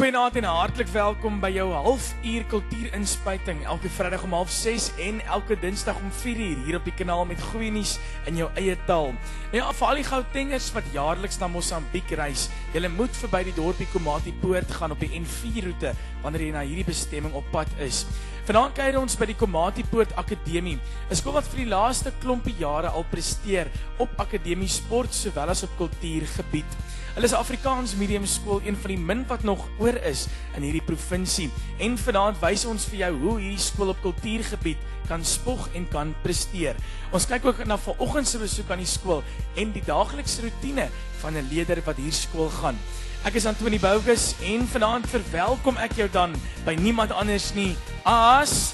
Goeienaand en hartlik welkom by jou halfuur kultuurinspuiting elke Vrydag om 06:30 en elke Dinsdag om 4:00 hier op die kanaal met goeie nuus in jou eie taal. Nou ja, vir al die Gautengers wat jaarliks na Mosambiek reis, julle moet verby die dorpie Komati Poort gaan op die N4 roete wanneer jy na hierdie bestemming op pad is. Vanaand kuier ons by die Komati Poort Akademie, 'n skool wat vir die laaste klompie jare al presteer op akademie sport sowel as op kultuurgebied. Hulle is 'n Afrikaans medium skool, een van die min wat nog oor is in hierdie provinsie. En vanaand wys ons vir jou hoe hierdie skool op kultuurgebied kan spog en kan presteer. Ons kyk ook na vanoggend se besoek aan die skool en die daaglikse roetine van 'n leerder wat hier skool gaan. Ek is Antoni Boukus en vanaand verwelkom ek jou dan by niemand anders nie as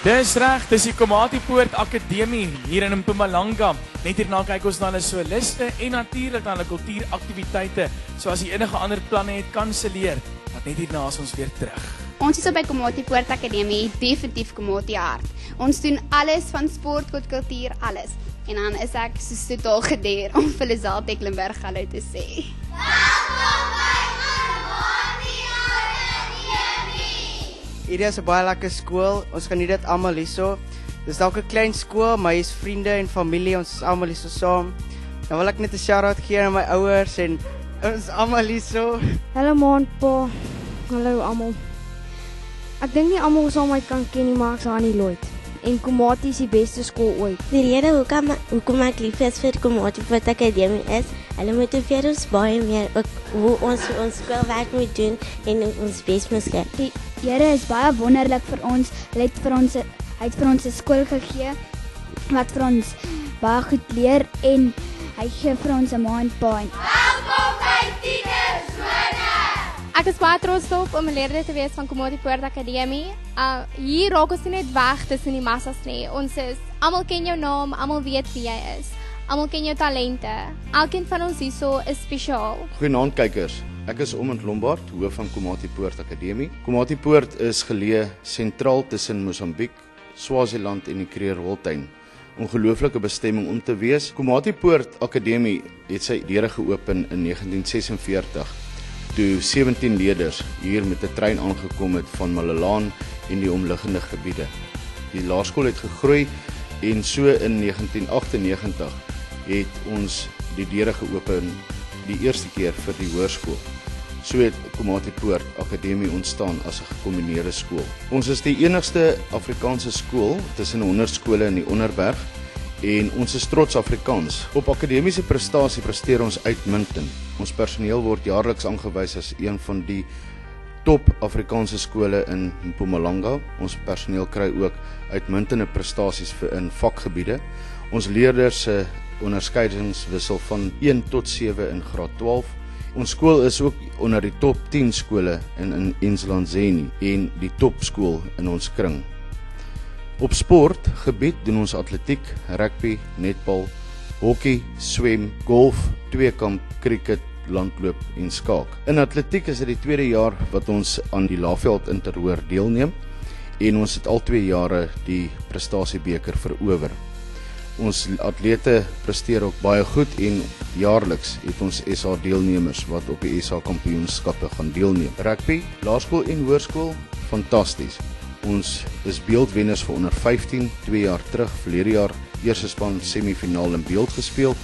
Dis reg, dis die Komati Poort Akademie hier in Mpumalanga. Net hierna kyk ons na hulle soliste en natuurlik na hulle kultuuraktiwiteite. So as jy enige ander planne het, kanselleer. Want net hierna is ons weer terug. Ons is by Komati Poort Akademie, definitief Komati hart. Ons doen alles van sport tot kultuur, alles. En dan is ek so totaal gedeer om vir Lizel Tecklenburg hallo te sê. Welkom Hierdie is 'n baie lekker skool. Ons geniet dit almal hierso. Dis dalk 'n klein skool, maar hier's vriende en familie. Ons is almal hierso saam. Dan wil ek net 'n shout-out gee aan my ouers en ons almal hierso. Hallo maat pa. Hallo almal. Ek dink nie almal sal my kan ken nie, maar ek's Annie Lloyd. En Komati is die beste skool ooit. Die rede hoekom hoekom ek lief is vir Komati Poort Akademie is, hulle motiveer ons baie meer ook hoe ons ons skoolwerk moet doen en ons bes moet gee. Here is baie wonderlik vir ons. Hy het vir ons hy het vir ons 'n skool gegee wat vir ons baie goed leer en hy gee vir ons 'n en pa. Welkom by Tienersone. Ek is baie trots op om 'n leerder te wees van Komati Poort Akademie. Uh hier raak ons nie net weg tussen die massas nie. Ons is almal ken jou naam, almal weet wie jy is. Almal ken jou talente. Elkeen van ons hierso is spesiaal. Goeienaand kykers. Ek is Omond Lombard, hoof van Komati Poort Akademie. Komati Poort is geleë sentraal tussen Mosambiek, Swaziland en die Kreerwiltuin. Ongelooflike bestemming om te wees. Komati Poort Akademie het sy deure geopen in 1946 toe 17 leerders hier met 'n trein aangekom het van Malelaan en die omliggende gebiede. Die laerskool het gegroei en so in 1998 het ons die deure geopen die eerste keer vir die hoërskool. So het Komati Poort Akademie ontstaan as 'n gekombineerde skool. Ons is die enigste Afrikaanse skool tussen 100 skole in die Onderberg en ons is trots Afrikaans. Op akademiese prestasie presteer ons uitmuntend. Ons personeel word jaarliks aangewys as een van die top Afrikaanse skole in Mpumalanga. Ons personeel kry ook uitmuntende prestasies vir in vakgebiede. Ons leerders se onderskeidings wissel van 1 tot 7 in graad 12. Ons skool is ook onder die top 10 skole in in Inslandzeni en die topskool in ons kring. Op sportgebied doen ons atletiek, rugby, netbal, hokkie, swem, golf, tweekamp, krieket, landloop en skaak. In atletiek is dit die tweede jaar wat ons aan die Laveld Interhoor deelneem en ons het al twee jare die prestasiebeker verower. Ons atlete presteer ook baie goed en jaarliks het ons SA deelnemers wat op die SA kampioenskappe gaan deelneem. Rugby, laerskool en hoërskool, fantasties. Ons is beeldwenners vir onder 15 2 jaar terug, verlede jaar eerste span semifinaal in beeld gespeel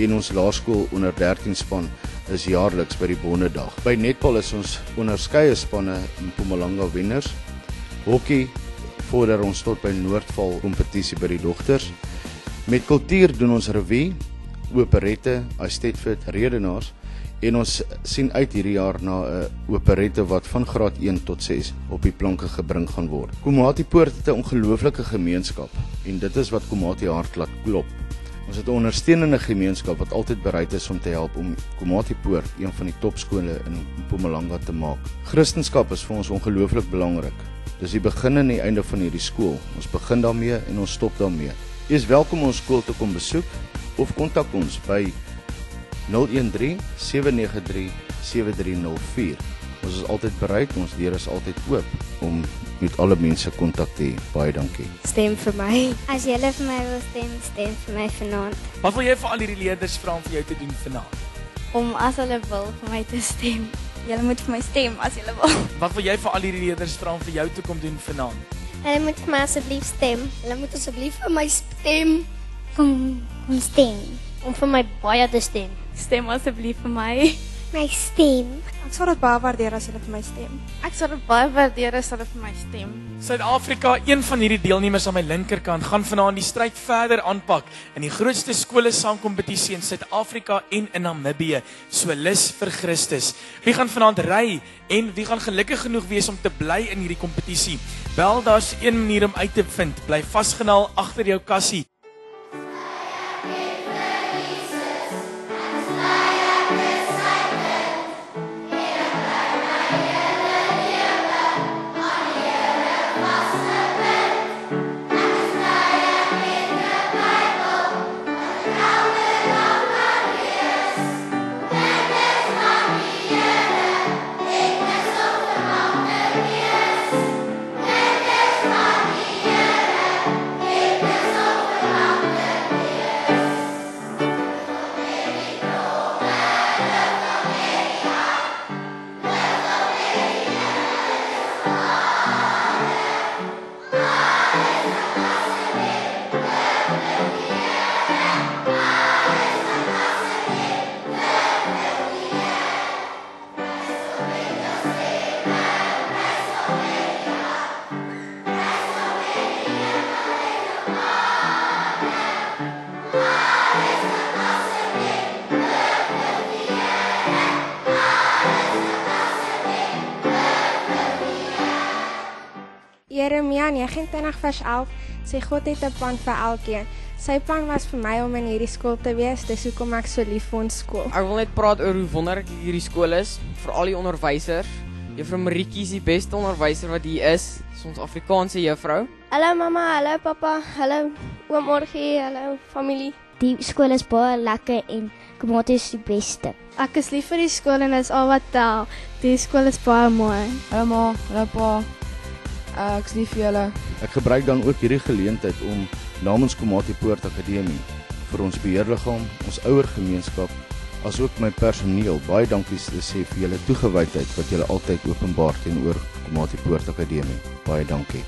en ons laerskool onder 13 span is jaarliks by die Bonnedag. By netbal is ons onderskeie spanne in Mpumalanga wenners. Hokkie vorder ons tot by Noordval kompetisie by die dogters. Met kultuur doen ons revue, operette, Estetfit, redenaars en ons sien uit hierdie jaar na 'n operette wat van graad 1 tot 6 op die planke gebring gaan word. Komati Poort het 'n ongelooflike gemeenskap en dit is wat Komati hart laat klop. Ons het 'n ondersteunende gemeenskap wat altyd bereid is om te help om Komati Poort een van die topskole in Mpumalanga te maak. Christendom is vir ons ongelooflik belangrik. Dis die begin en die einde van hierdie skool. Ons begin daarmee en ons stop daarmee. Jy is welkom ons skool te kom besoek of kontak ons by 013 793 7304 Ons is altyd bereid, ons deur is altyd oop om met alle mense kontak te hê. Baie dankie. Stem vir my. As jy vir my wil stem, stem vir my vanaand. Wat wil jy vir al hierdie leerders vra om vir jou te doen vanaand? Om as hulle wil vir my te stem. Julle moet vir my stem as julle wil. Wat wil jy vir al hierdie leerders vra om vir jou te kom doen vanaand? Hulle moet vir my asseblief stem. Hulle moet asseblief vir my stem. Kom, kom stem. Om vir my baie te stem. Stem asseblief vir my. My stem. Ek sal dit baie waardeer as julle vir my stem. Ek sal dit baie waardeer as hulle vir my stem. Suid-Afrika, een van hierdie deelnemers aan my linkerkant, gaan vanaand die stryd verder aanpak in die grootste skole sangkompetisie in Suid-Afrika en in Namibië, so lus vir Christus. Wie gaan vanaand ry en wie gaan gelukkig genoeg wees om te bly in hierdie kompetisie? Wel, daar's een manier om uit te vind. Bly vasgenaal agter jou kassie. Jeremia 29 vers 11 sê God het 'n plan vir elkeen. Sy plan was vir my om in hierdie skool te wees, dis hoekom ek so lief vir ons skool. Ek wil net praat oor hoe wonderlik hierdie skool is, vir al die onderwysers. Juffrou Maritjie is die beste onderwyser wat hier is. Dis ons Afrikaanse juffrou. Hallo mamma, hallo pappa, hallo oom Orgie, hallo familie. Die skool is baie lekker en Komati is die beste. Ek is lief vir die skool en dit is al wat tel. Die skool is baie mooi. Hallo ma, hallo pa. Uh, ek is lief vir julle. Ek gebruik dan ook hierdie geleentheid om namens Komati Poort Akademie vir ons beheerliggaam, ons ouer gemeenskap, asook my personeel baie dankie te sê vir julle toegewydheid wat julle altyd openbaar teenoor Komati Poort Akademie. Baie dankie.